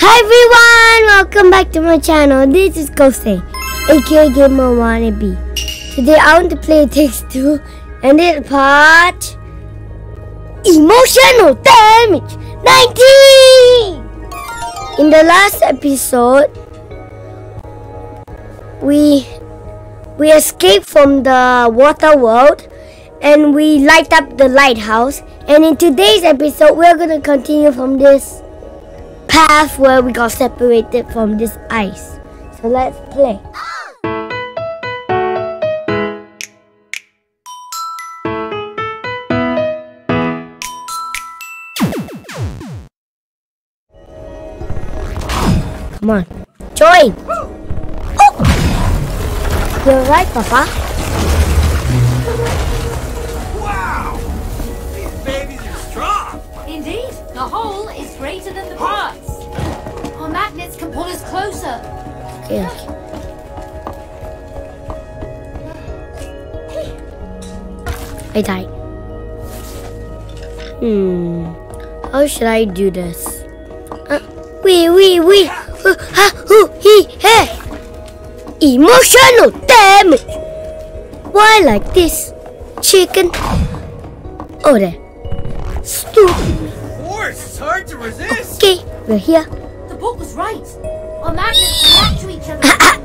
Hi everyone! Welcome back to my channel. This is Kosei, aka Gamer Wannabe. Today I want to play Takes Two and it's part Emotional Damage 19! In the last episode, we we escaped from the water world and we light up the lighthouse. And in today's episode, we're gonna continue from this path where we got separated from this ice. So let's play. Come on, join! Oh! You're right, Papa. Closer. Okay, okay. I died. Hmm. How should I do this? Uh, wee wee wee. Uh, ha hoo he hey. Emotional damage. Why like this? Chicken. Oh there. Stupid. Force! It's hard to resist! Okay, we're here. The book was right. Our magnets react to each other.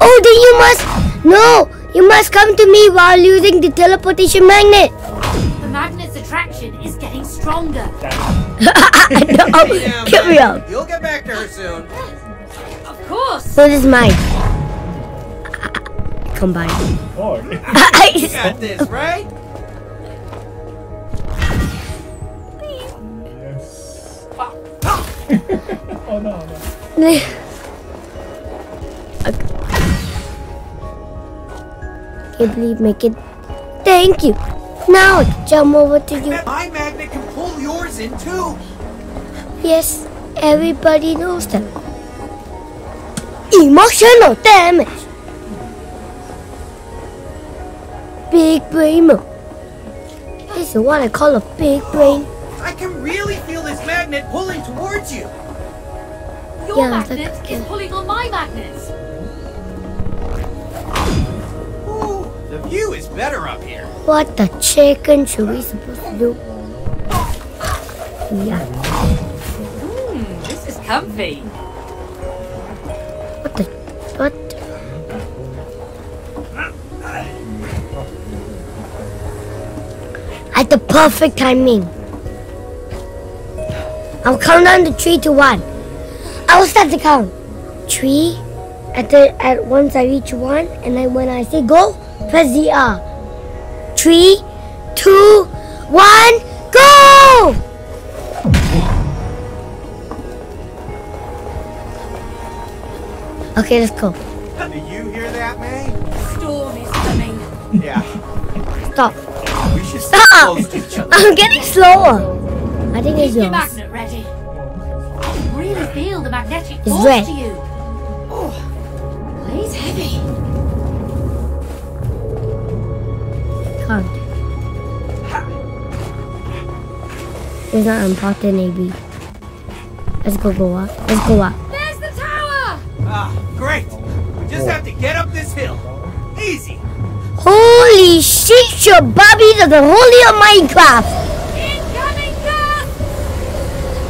Oh, then you must. No, you must come to me while using the teleportation magnet. The magnet's attraction is getting stronger. no, Yeah, get me man. up. You'll get back to her soon. Of course. So this is mine. Combine. Oh, You got this, right? yes. oh no, no. Can't believe make it. Thank you. Now jump over to you. My magnet can pull yours in too! Yes, everybody knows that. Emotional damage. Big brain mode. This is what I call a big brain. I can really feel this magnet pulling towards you! Your Yeah, magnet that's- is pulling on my magnets. Ooh, the view is better up here. What the chicken should we supposed to do? Yeah. Hmm, this is comfy. At the perfect timing. I'll count down the three to one. I will start the count. Three. At the at once I reach one, and then when I say go, press the R. Three, two, one, go! Okay, let's go. Do you hear that, May? Storm is coming. Yeah. Stop. We should stay Stop! close to each other. I'm getting slower. I think it's Keep your yours. magnet ready. Really feel the magnetic It's force red. to you. Oh, weighs heavy. Can't. It's not important, AB. Let's go, go up. Let's go up. There's the tower. Ah, great! We just have to get up this hill. Holy shit, your Bobby to the holy of Minecraft! Incoming gas.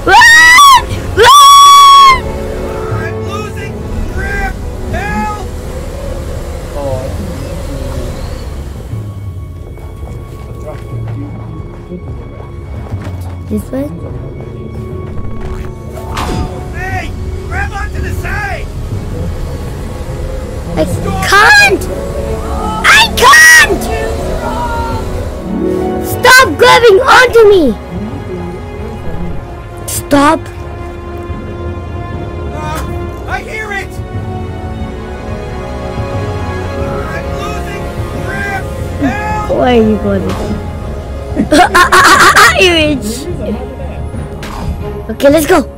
Run! Run! I'm losing grip! Help! Oh, I think you need to drop it. You, you put it back. This way? Hey! Grab onto the side! I can't! Grabbing onto me! Stop! Ah, I hear it! I'm losing grip! Where are you going? you rich. Use another net. Okay, let's go.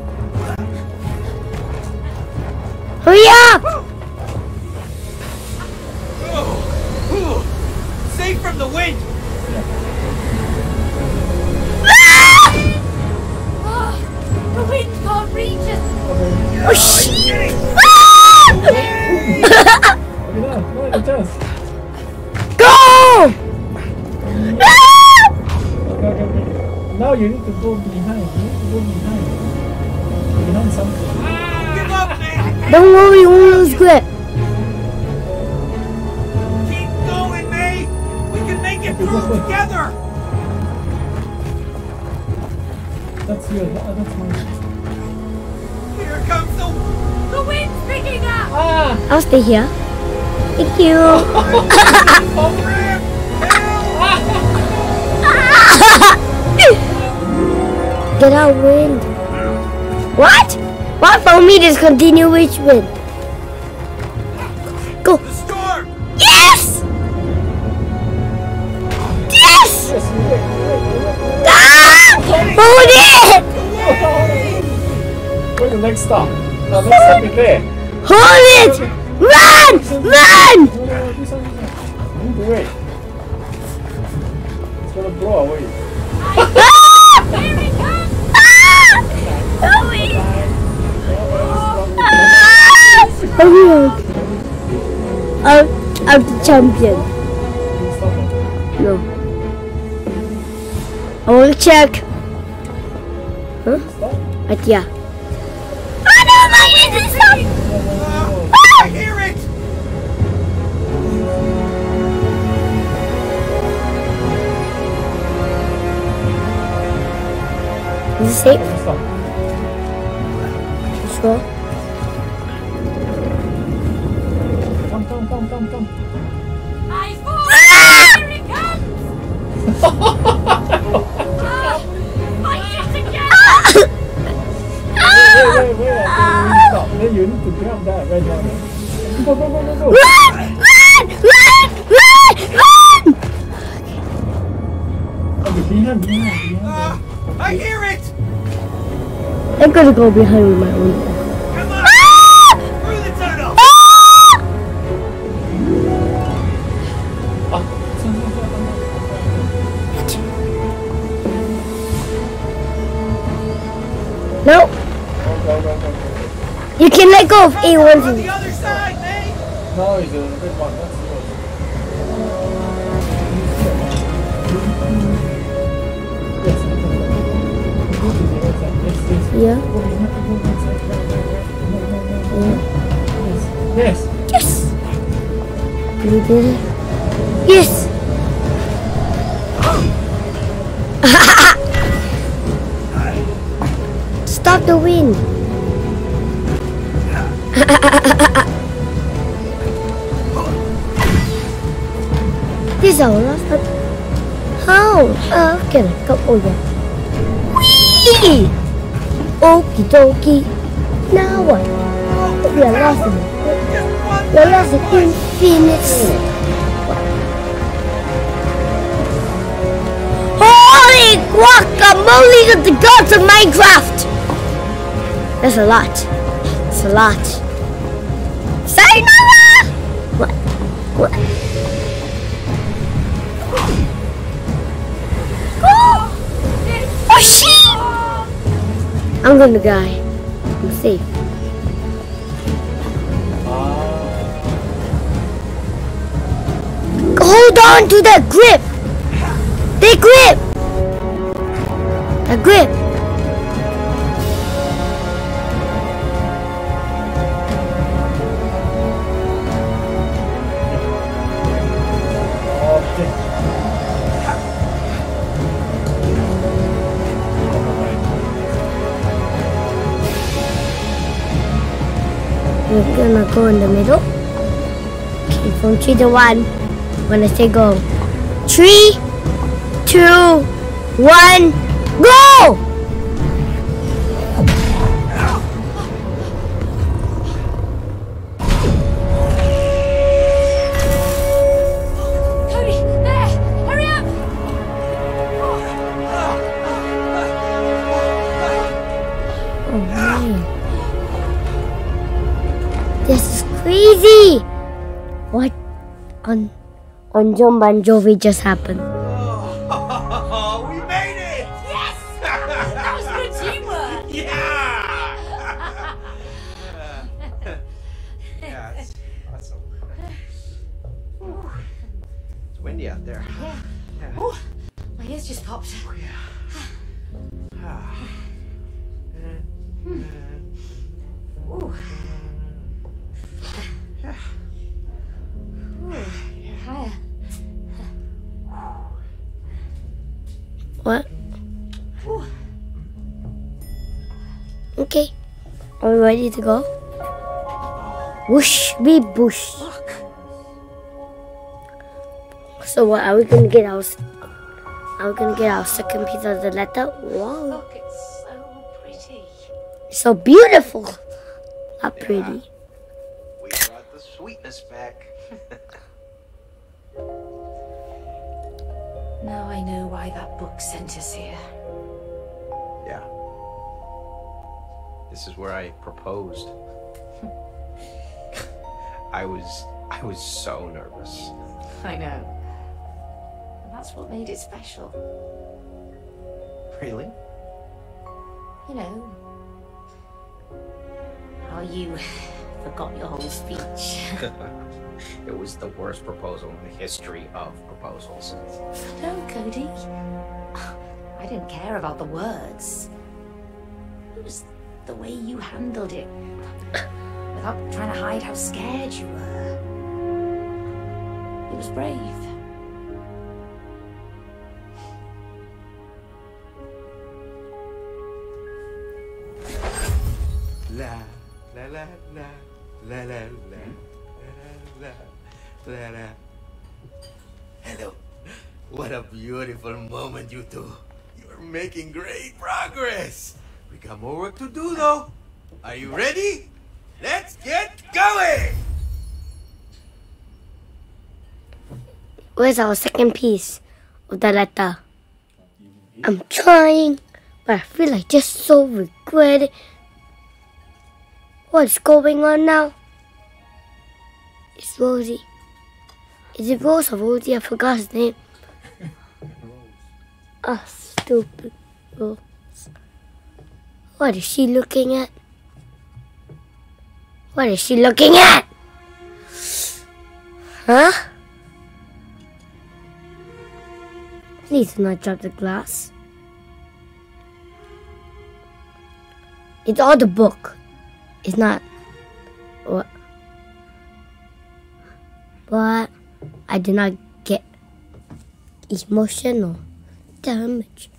Oh, shit! Go! okay, okay, okay. Now you need to go behind. You need to go behind. Something. Give up, man! Don't worry, we will lose grip. Keep going, mate! We can make it through together! That's your, that's. Comes the... The wind's picking up! Ah! I'll stay here. Thank you. Oh! Get out wind. What? What for me discontinue which wind? The next stop? The next stop is there. Hold it! Run! Run! To wait. It's gonna blow away. Ah! Here it comes! Ah! Ah! Oh, I'm, I'm the champion. No. I want to check. Stop. Right here. Is it safe? Stop. Sure. Come, come, come, come, come. I fall! Ah! Here it comes! Ah, Fight it again! Wait, wait, wait. I think we stop. Then you need to grab that right now. then. Go, go, go, go, go. Run! Run! Run! Run! Run! Okay, behind, behind, behind. I hear it! I'm gonna go behind with my own. Come on! Ah! Through the tunnel! Ah! Ah. No, Go, go, go, go, go. you can let go of A1 On the to other side, May! No, it's the red one. Yeah. Yes. Yes. Yes! You did it. Yes! Stop the wind. this is our last. How? Uh, can I go? Oh, yeah. Whee! Okie dokie. Now what? We are lost in we are lost in infinite. Holy guacamole to the gods of Minecraft! That's a lot. That's a lot. Say Sayonara! What? What? I'm gonna die. I'm safe. Hold on to that grip! The grip! The grip! We're gonna go in the middle. Okay, from three to one. When I say go. Three, two, one, go! Cody, there! Hurry up! Oh man. What on on John Bon Jovi just happened? Are we ready to go? Whoosh be boosh. So what are we gonna get our are we gonna get our second piece of the letter? Wow. Look, it's so pretty. So beautiful. Not pretty. We brought the sweetness back. Now I know why that book sent us here. This is where I proposed. I was I was so nervous. I know. And that's what made it special. Really? You know. How you forgot your whole speech. it was the worst proposal in the history of proposals. no, Cody. I didn't care about the words. It was the way you handled it. Without trying to hide how scared you were. It was brave. La la la la la la la la la la. Hello. What a beautiful moment, you two. You're making great progress. We got more work to do, though. Are you ready? Let's get going! Where's our second piece of the letter? I'm trying, but I feel like just so regret it. What's going on now? It's Rosie. Is it Rose or Rosie? I forgot his name. Ah, stupid Rose. What is she looking at? What is she looking at? Huh? Please do not drop the glass. It's all the book. It's not what but I did not get emotional damage.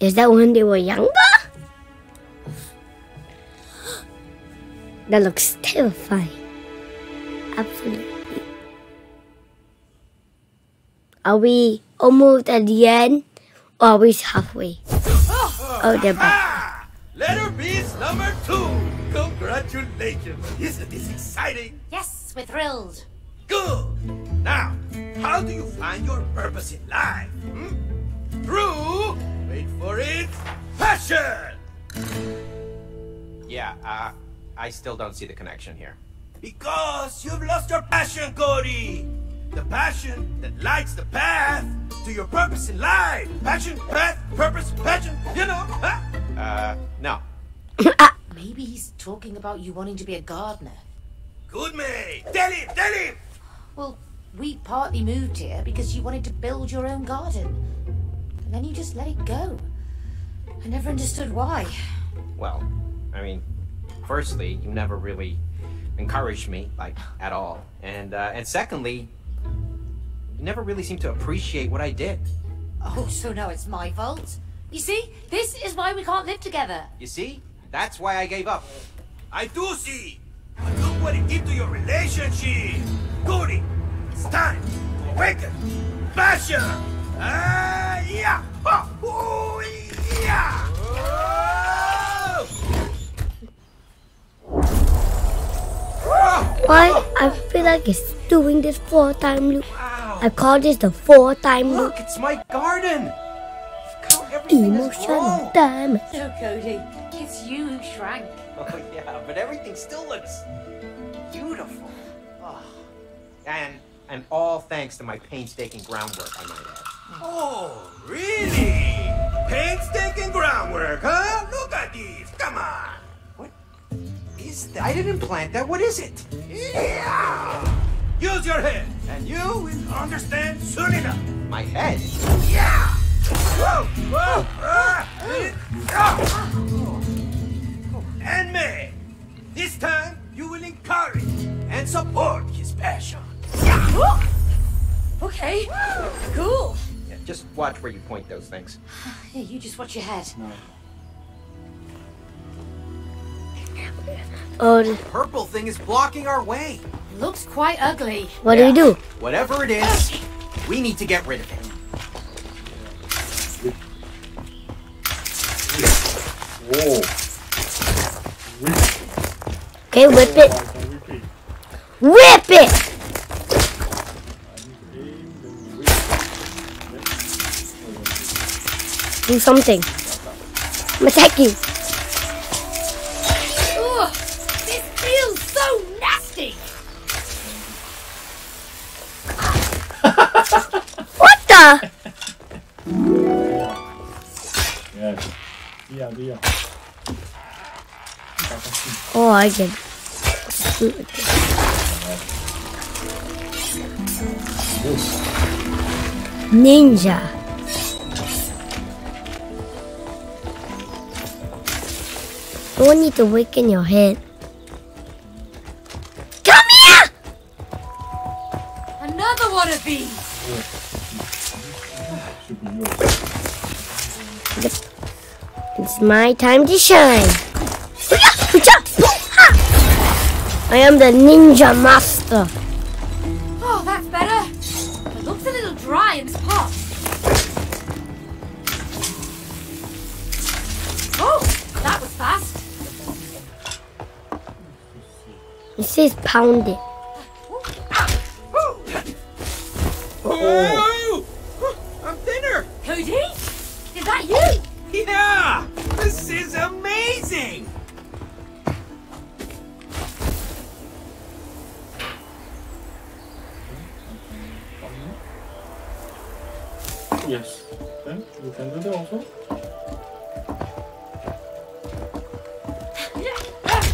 Is that when they were younger? That looks terrifying. Absolutely. Are we almost at the end? Or are we halfway? Oh, they're back. Ah! Letter B is number two. Congratulations. Isn't this exciting? Yes, we're thrilled. Good. Now, how do you find your purpose in life? Hmm? Through, for it, passion. Yeah, uh, I still don't see the connection here. Because you've lost your passion, Cody. The passion that lights the path to your purpose in life. Passion, path, purpose, passion. You know, huh? Uh, no. Maybe he's talking about you wanting to be a gardener. Good mate. Tell him, tell him. Well, we partly moved here because you wanted to build your own garden. And then you just let it go. I never understood why. Well, I mean, firstly, you never really encouraged me, like, at all. And, uh, and secondly, you never really seemed to appreciate what I did. Oh, so now it's my fault? You see, this is why we can't live together. You see? That's why I gave up. I do see. But look what it did to your relationship. Cody, it's time to awaken. Passion. Ah, yeah. Ha, ooh, yeah. Oh. Why? I feel like it's doing this four time loop. I call this the four time loop. Look, it's my garden. Look how everything is Emotional damage. No, Cody. It's you who shrank. Oh yeah, but everything still looks beautiful. Oh. And and all thanks to my painstaking groundwork, I might add. Oh, really? Painstaking groundwork, huh? Look at these. Come on. What is that? I didn't plant that. What is it? Yeah. Use your head, and you will understand soon enough. My head. Yeah. Whoa, whoa, ah. And me. this time you will encourage and support his passion. Yeah. Okay, watch where you point those things. Here, you just watch your head. No. Oh, th- Purple thing is blocking our way. It looks quite ugly. what do we do? Whatever it is, we need to get rid of it. Whoa. Okay, whip it. Whip it. Something. I'm attacking. Ugh, this feels so nasty. What the? Yes. Dia, dia. Oh, I get. Ninja. Don't need to weaken your head. Come here! Another one of these. It's my time to shine. I am the ninja master. It says pound it. Oh. I'm thinner. Cody? Is that you? Yeah, this is amazing. Yes. Then you can do that also.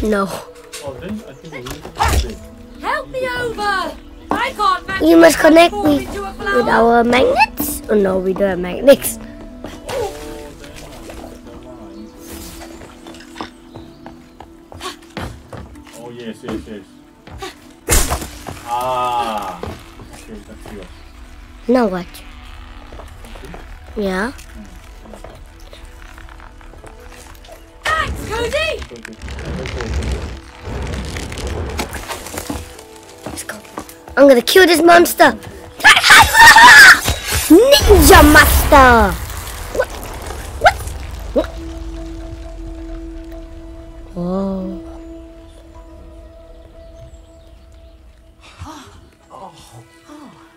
No. Oh, then I think we need to do it. Help me over. I can't manage You must connect me with our magnets. Oh no, we don't have magnets. Oh yes, yes, yes. Ah. Okay, that's yours. Now what? Yeah. I'm gonna kill this monster. Ninja master. What? What? What? Oh.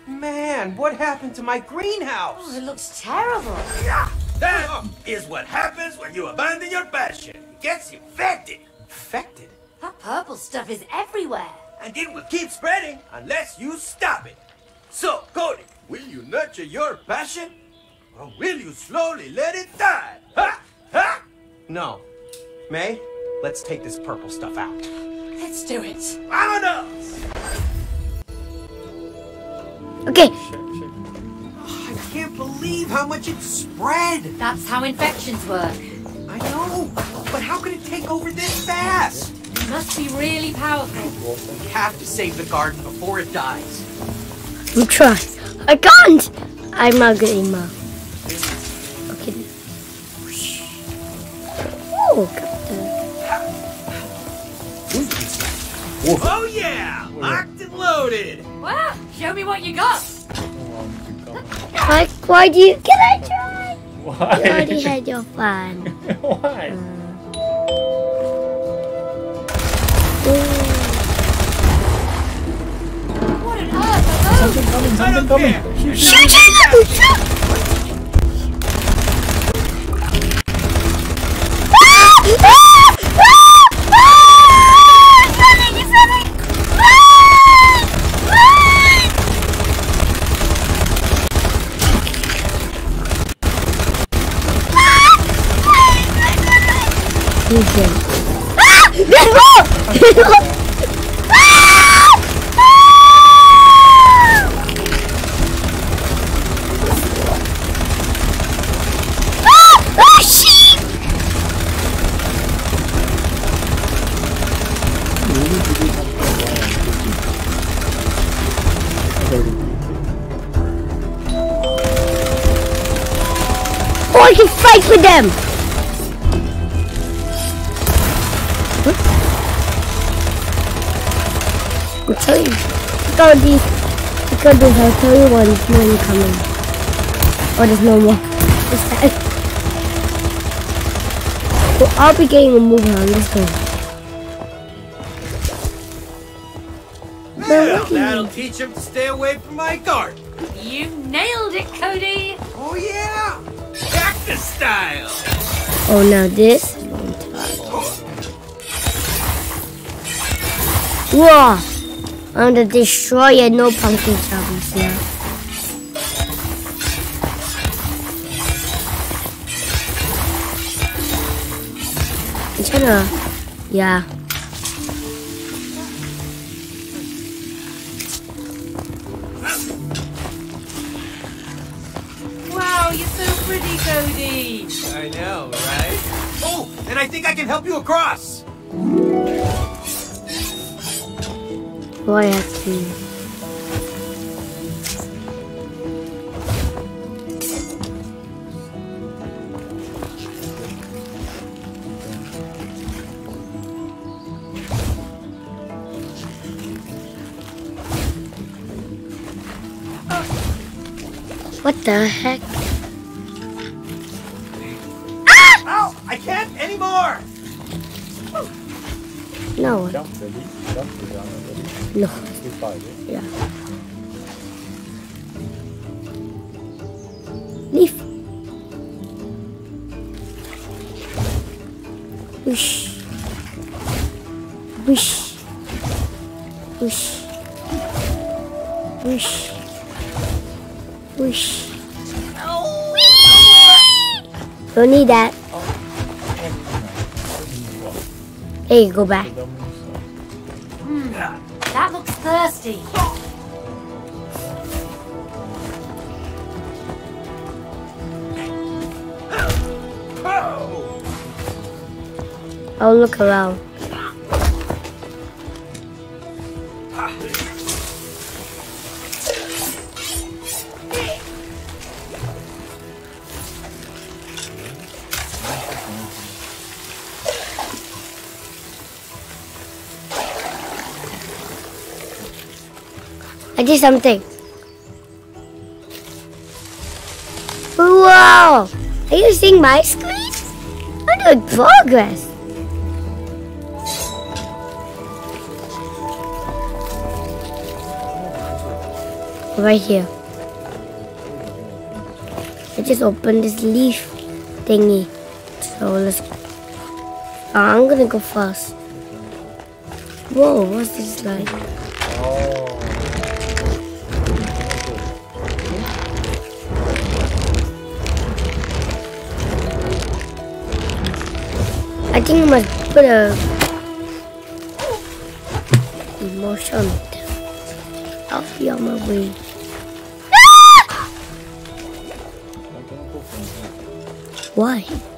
Man, what happened to my greenhouse? Oh, it looks terrible. Yeah, That is what happens when you abandon your passion. It gets infected. Infected. That purple stuff is everywhere. And it will keep spreading unless you stop it. So, Cody, will you nurture your passion? Or will you slowly let it die? Ha! Ha! No. May, let's take this purple stuff out. Let's do it. Vámonos! Okay. Oh, I can't believe how much it spread. That's how infections work. I know, but how could it take over this fast? You must be really powerful. We have to save the garden before it dies. I'm trying. I can't. I'm not good enough. Okay. Oh, Captain. Oh yeah! Locked and loaded! Wow, show me what you got. Why, why do you? Can I try? Why? You already had your fun. Why? What those? Something coming, I something don't fight with them! Huh? I'll tell you. Look how these. Look how this. I'll tell you when there's no one coming. Oh, there's no more. It's that. Well, I'll be getting a move on. Let's go. Well, that'll teach him to stay away from my garden. You nailed it, Cody. Oh yeah, cactus style. Oh, now this. Whoa! I'm the destroyer, no pumpkin chubbies here. Trying to, yeah. Cody. I know, right? Oh, and I think I can help you across. Oh, I have to. What the heck? Can't anymore. No, Jump ready. Jump ready. ready. no, You fight it. yeah. Leaf. Whoosh. Whoosh. Whoosh. Whoosh. Whoosh. Don't need that. Hey, go back. Hmm, that looks thirsty. I'll look around. Did something. Whoa! Are you seeing my screen? I'm doing progress. Right here. I just opened this leaf thingy. So let's. Uh, I'm gonna go first. Whoa, what's this like? Think I must put a emotion. I'll be on my way. I'm. Why?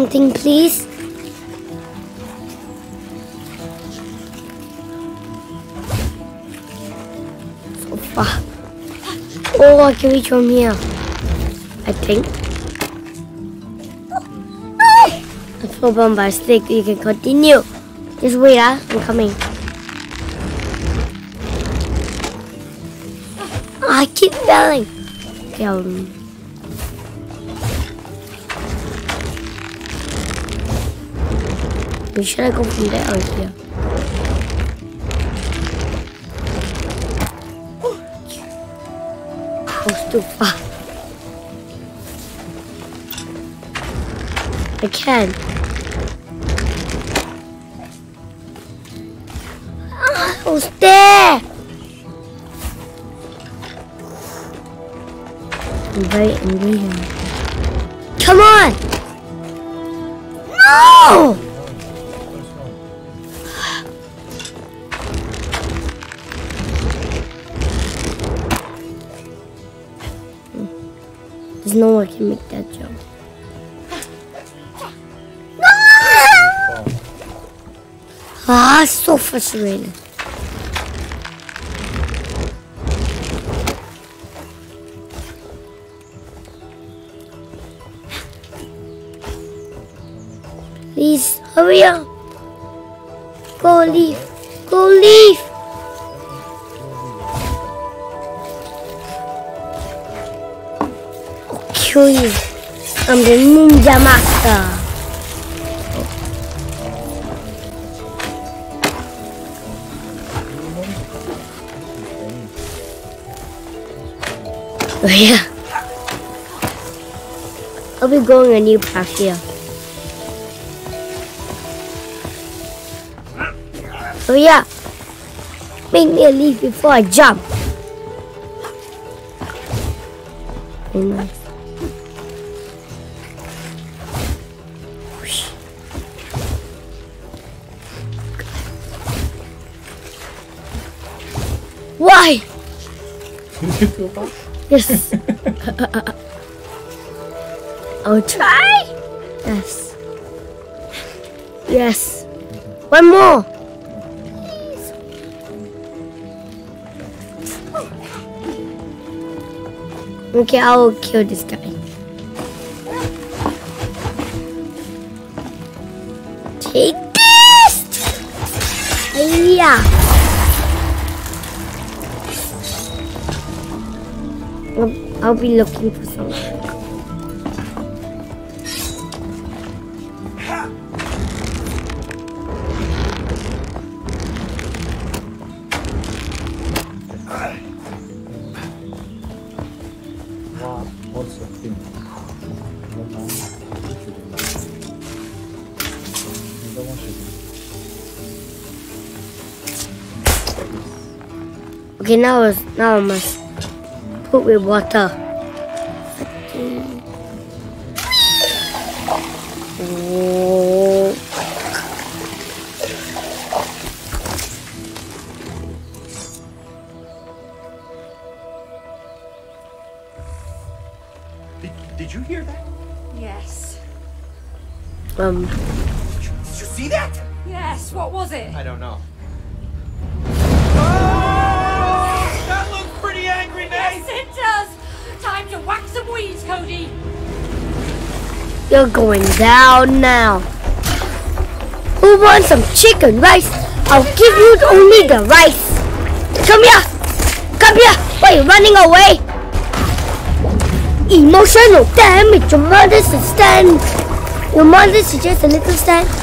Something, please? So far. Oh, I can reach from here. I think. I'm so bombastic. You can continue. Just wait, ah. I'm coming. I keep failing. Okay, should I go from there oh, or here? Oh, it's too far. I can. Oh, there! I'm very angry. Come on! No! No one can make that jump. Ah, so frustrating. Please, hurry up. Go leave. Go leave. Kill you. I'm the ninja master. Oh yeah. I'll be going a new path here. Oh yeah. Make me a leaf before I jump. Nice. Yes. I'll try. Yes. Yes. One more. Okay, I'll kill this guy. Take this! Yeah. I'll, I'll be looking for some. Okay, now now I must put with water. Oh. Did, did you hear that? Yes. Um, Did you, did you see that? Yes, what was it? I don't know. Yes, it does! Time to whack some weeds, Cody! you're going down now. Who wants some chicken rice? I'll give you only the rice. Come here. Come here. Why are you running away? Emotional damage. Your mother's a stand. Your mother's is just a little stand.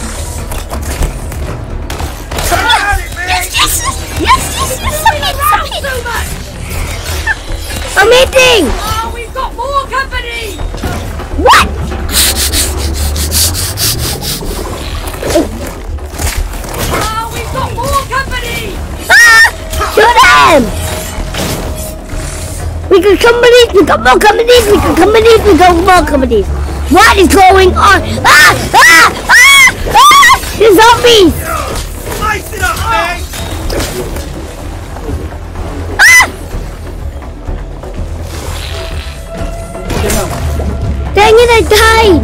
I'm eating. Oh, we've got more company! What? Oh, we've got more company! Ah! Kill them! We got companies, we got more companies, we got companies, we got more companies. What is going on? Ah! Ah! Ah! Ah! The zombies! Slice it up, mate. It, I died!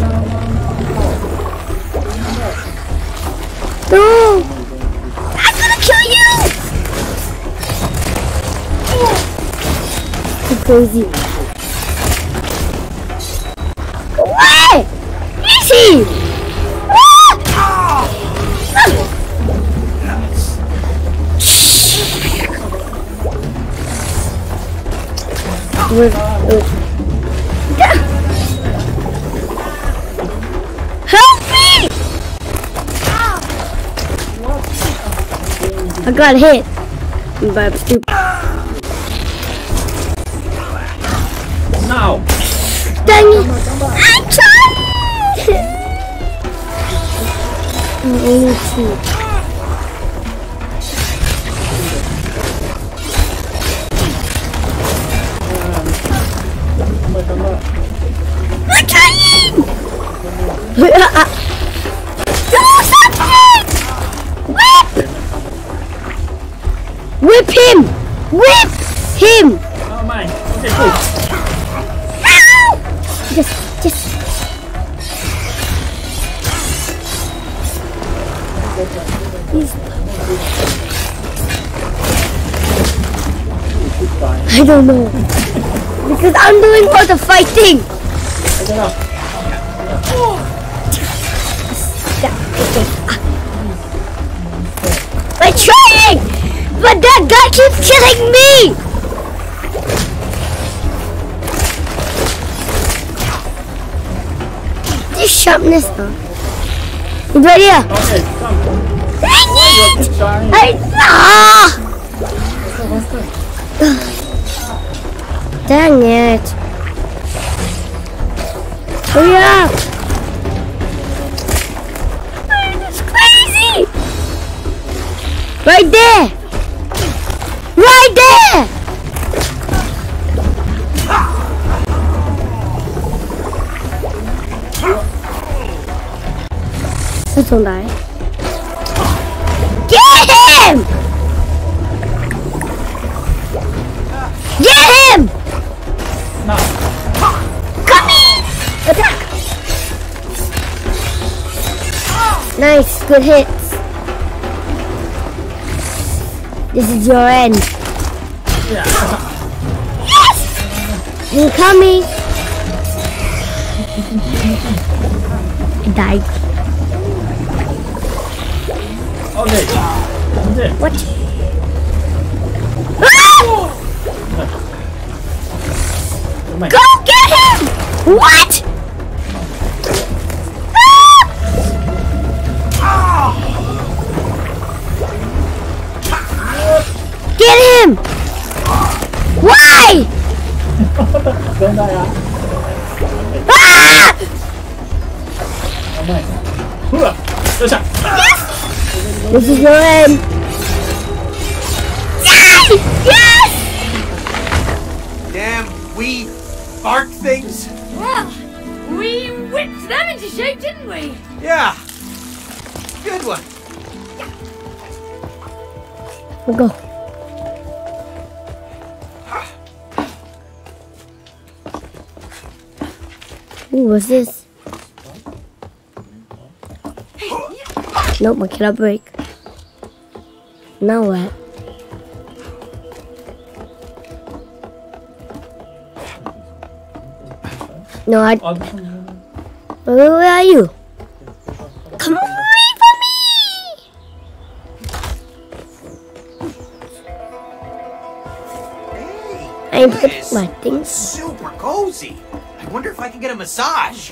No! I'm gonna kill you! Too crazy. got hit. Stupid. No! Dang it! I tried! I'm. I'm trying! This huh? You ready? Okay. Dang it! I, faster. Dang it. Hurry up! Crazy! Right there! Right there! Don't die. Get him! Get him! No. Come in! Attack! Nice, good hits. This is your end. Yes! Coming. I died. him! Why? ah! Yes! This is your end. Die! Yes! Damn, we bark things. Well, we whipped them into shape, didn't we? Yeah. Good one. We'll go. Ooh, what's this? Nope, I cannot break. Now what? No, I. This one. Where, where are you? Come away from me! I'm put my things. Super cozy. I wonder if I can get a massage.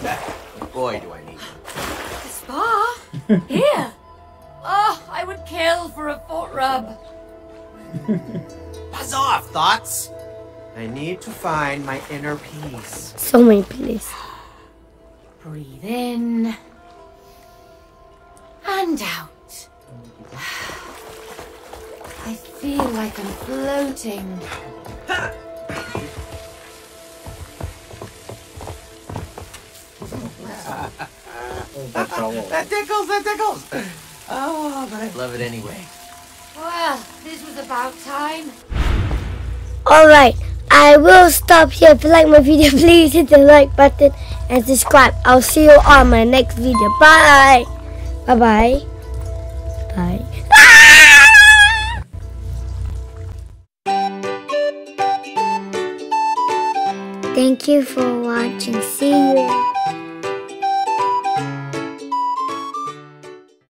Boy, do I need one. Spa? Here? Oh, I would kill for a foot rub. Buzz off, thoughts. I need to find my inner peace. So many please. Breathe in and out. I feel like I'm floating. That tickles, that tickles. Oh, but I love it anyway. Well, this was about time. Alright, I will stop here. If you like my video, please hit the like button and subscribe. I'll see you on my next video. Bye! Bye bye. Bye. Thank you for watching. See you.